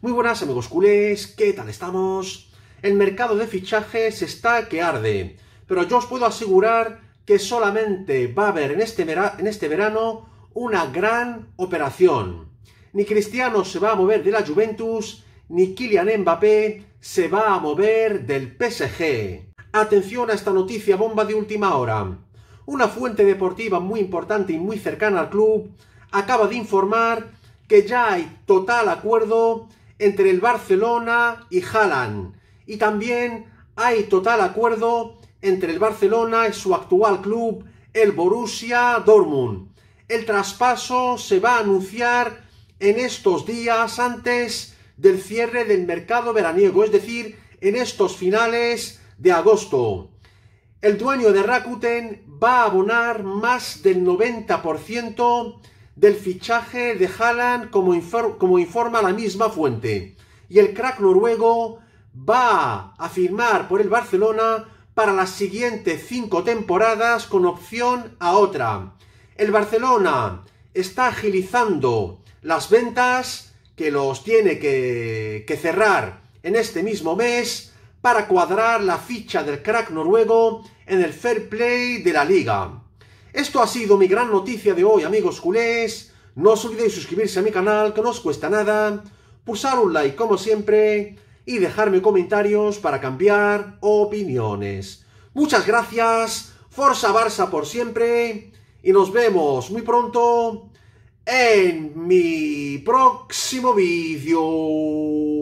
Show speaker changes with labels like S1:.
S1: Muy buenas amigos culés, ¿qué tal estamos? El mercado de fichajes está que arde, pero yo os puedo asegurar que solamente va a haber en este, en este verano una gran operación. Ni Cristiano se va a mover de la Juventus, ni Kylian Mbappé se va a mover del PSG. Atención a esta noticia bomba de última hora. Una fuente deportiva muy importante y muy cercana al club acaba de informar que ya hay total acuerdo entre el Barcelona y Haaland. Y también hay total acuerdo entre el Barcelona y su actual club, el Borussia Dortmund. El traspaso se va a anunciar en estos días antes del cierre del mercado veraniego, es decir, en estos finales de agosto. El dueño de Rakuten va a abonar más del 90% del fichaje de Haaland como, informa la misma fuente. Y el crack noruego va a firmar por el Barcelona para las siguientes cinco temporadas con opción a otra. El Barcelona está agilizando las ventas que los tiene que, que cerrar en este mismo mes para cuadrar la ficha del crack noruego en el fair play de la liga. Esto ha sido mi gran noticia de hoy, amigos culés. No os olvidéis suscribirse a mi canal, que no os cuesta nada, pulsar un like como siempre y dejarme comentarios para cambiar opiniones. Muchas gracias, Forza Barça por siempre y nos vemos muy pronto en mi próximo vídeo.